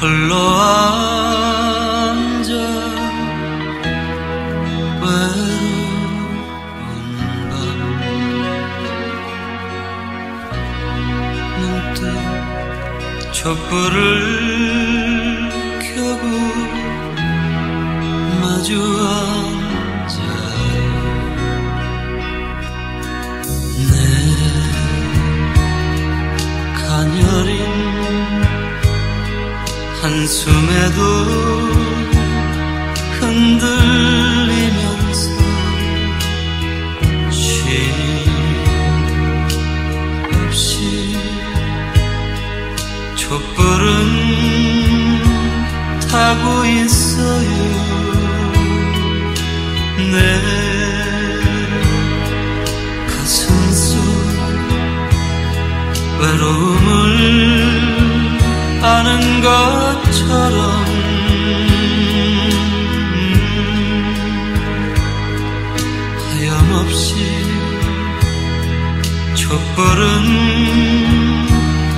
홀로 앉아 외로운 밤 문득 촛불을 켜고 마주 앉 한숨에도 흔들리면서 쉼 없이 촛불은 타고 있어요. 내 가슴 속 외로움을 아는 것 처럼. 하염없이 촛불은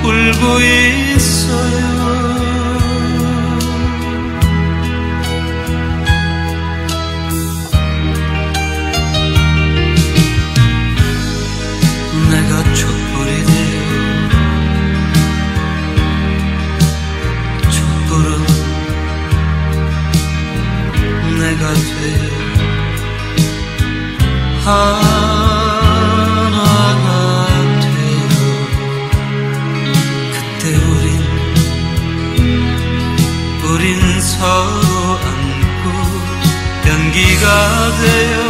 울고 있어요 하나가 되어 그때 우린 우린 서로 안고 연기가 되어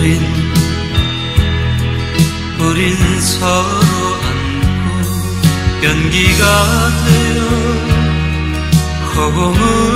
우린 우린 서로 안고 연기가 되어 허공으